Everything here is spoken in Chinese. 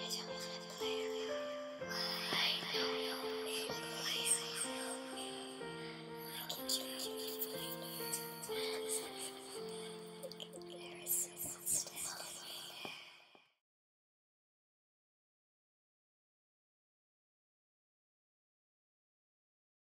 还想。